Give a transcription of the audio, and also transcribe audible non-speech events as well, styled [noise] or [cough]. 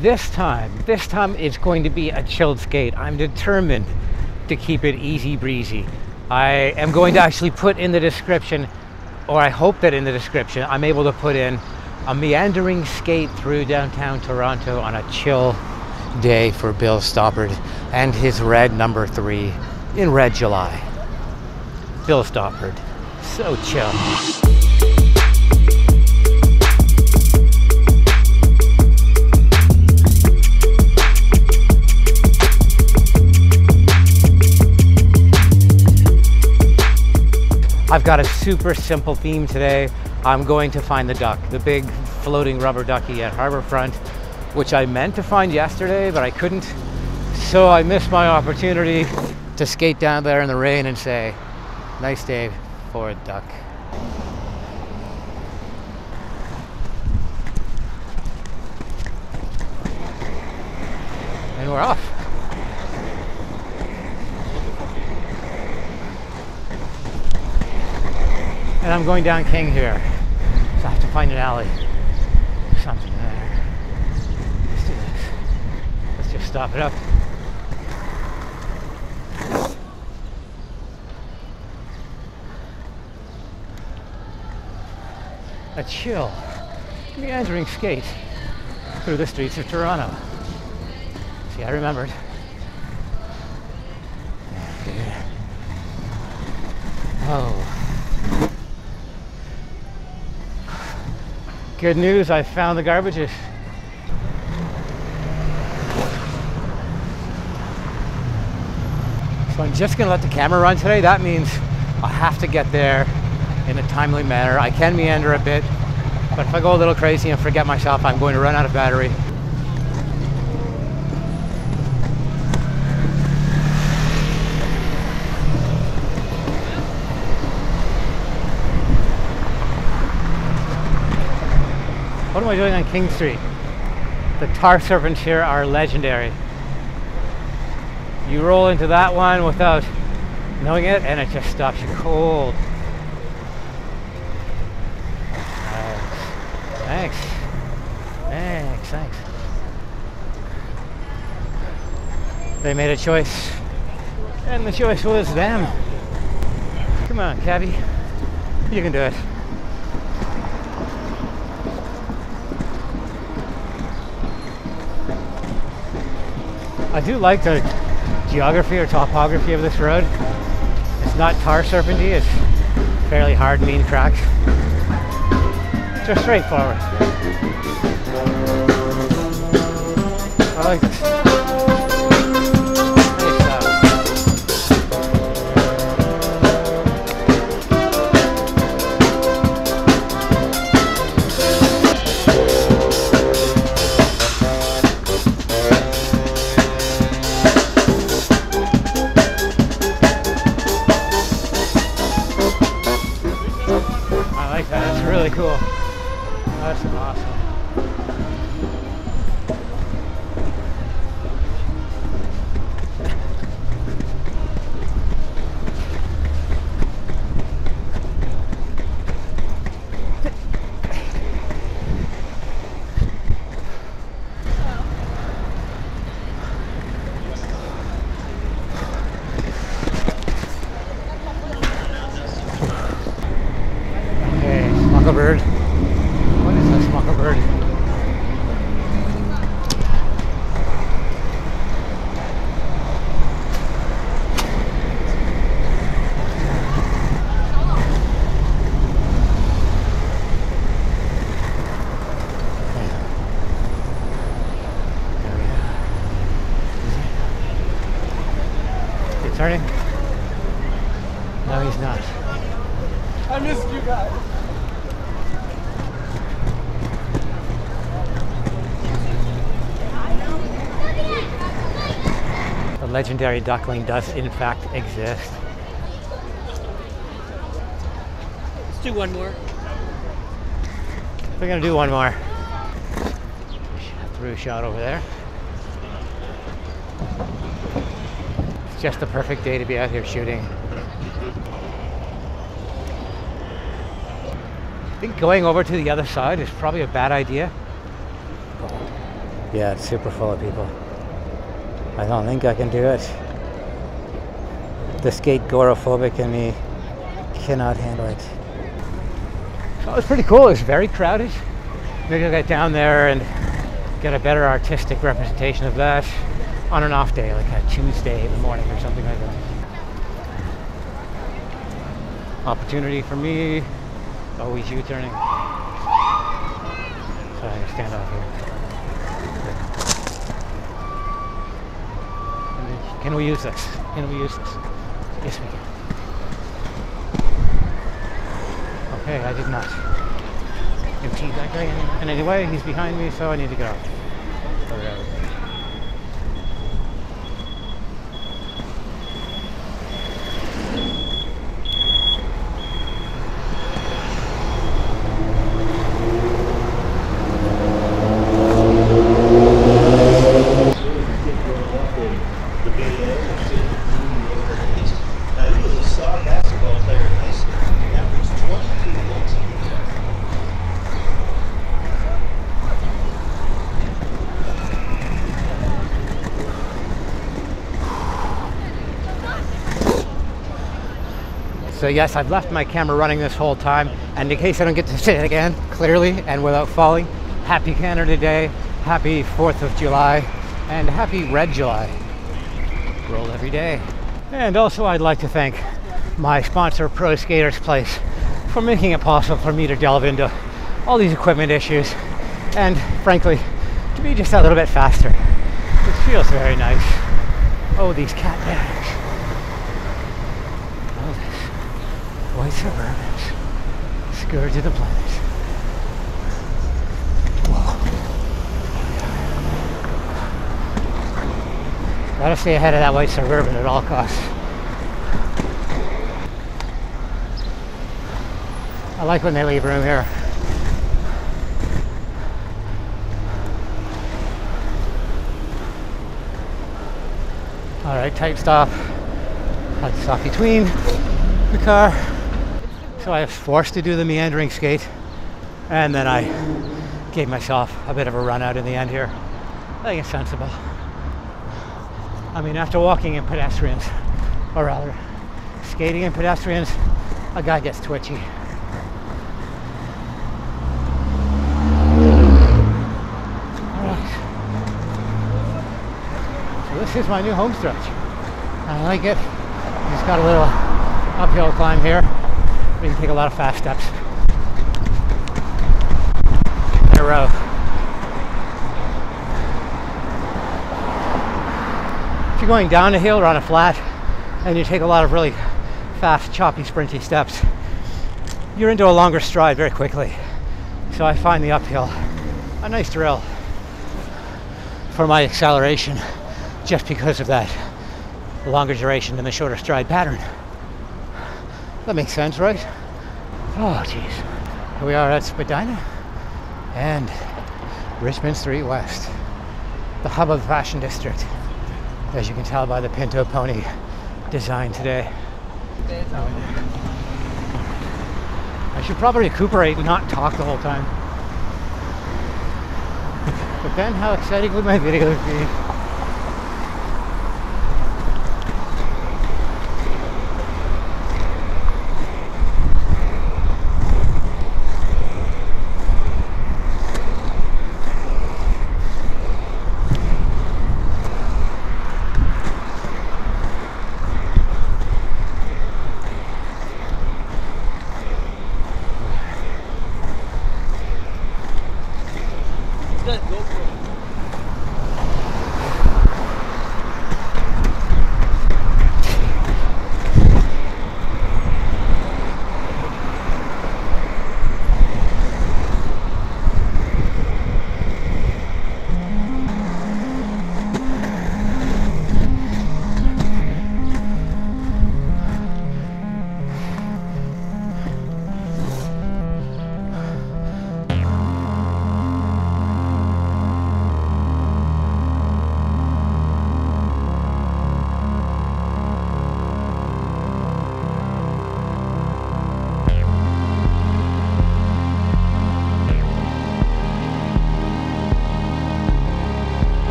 This time, this time it's going to be a chilled skate. I'm determined to keep it easy breezy. I am going to actually put in the description, or I hope that in the description, I'm able to put in a meandering skate through downtown Toronto on a chill day for Bill Stoppard and his red number three in Red July. Bill Stoppard, so chill. I've got a super simple theme today. I'm going to find the duck, the big floating rubber ducky at Harbourfront, which I meant to find yesterday, but I couldn't. So I missed my opportunity to skate down there in the rain and say, nice day for a duck. And we're off. And I'm going down King here. So I have to find an alley. Something there. Let's do this. Let's just stop it up. A chill, meandering skate through the streets of Toronto. See, I remembered. Oh. Good news, I found the garbages. So I'm just gonna let the camera run today. That means I have to get there in a timely manner. I can meander a bit, but if I go a little crazy and forget myself, I'm going to run out of battery. What am I doing on King Street? The tar serpents here are legendary. You roll into that one without knowing it and it just stops you cold. Thanks. Thanks. Thanks. They made a choice. And the choice was them. Come on, Cabby. You can do it. I do like the geography or topography of this road. It's not tar serpenty, it's fairly hard, mean cracks. Just straightforward. I like this. Bird. What is a smucker bird? turning? No, he's not. I missed you guys. Legendary duckling does in fact exist. Let's do one more. We're gonna do one more. Through shot over there. It's just the perfect day to be out here shooting. I think going over to the other side is probably a bad idea. Yeah, it's super full of people. I don't think I can do it. The skate agoraphobic in me cannot handle it. So it was pretty cool. It was very crowded. Maybe I'll get down there and get a better artistic representation of that on an off day, like a Tuesday in the morning or something like that. Opportunity for me. Always U-turning. So I stand off here. Can we use this? Can we use this? Yes, we can. Okay, I did not impede that guy in, any way. He's behind me, so I need to get So yes, I've left my camera running this whole time, and in case I don't get to [laughs] say it again clearly and without falling, happy Canada Day, happy 4th of July, and happy Red July. Roll every day. And also I'd like to thank my sponsor, Pro Skaters Place, for making it possible for me to delve into all these equipment issues, and frankly, to be just a little bit faster. It feels very nice. Oh, these cat bags. Oh, this white suburbans. Scourge of the planet. Whoa. Gotta stay ahead of that white suburban at all costs. I like when they leave room here. All right, tight stop. Had to stop between the car. So I was forced to do the meandering skate. And then I gave myself a bit of a run out in the end here. I think it's sensible. I mean, after walking in pedestrians, or rather, skating in pedestrians, a guy gets twitchy. Alright. So this is my new home stretch. I like it. It's got a little uphill climb here. We can take a lot of fast steps in a row. If you're going down a hill or on a flat and you take a lot of really fast, choppy, sprinty steps, you're into a longer stride very quickly. So I find the uphill a nice drill for my acceleration just because of that longer duration and the shorter stride pattern. That makes sense, right? Oh, jeez. Here we are at Spadina and Richmond Street West, the hub of the fashion district, as you can tell by the Pinto Pony design today. I should probably recuperate and not talk the whole time. [laughs] But then how exciting would my video be? go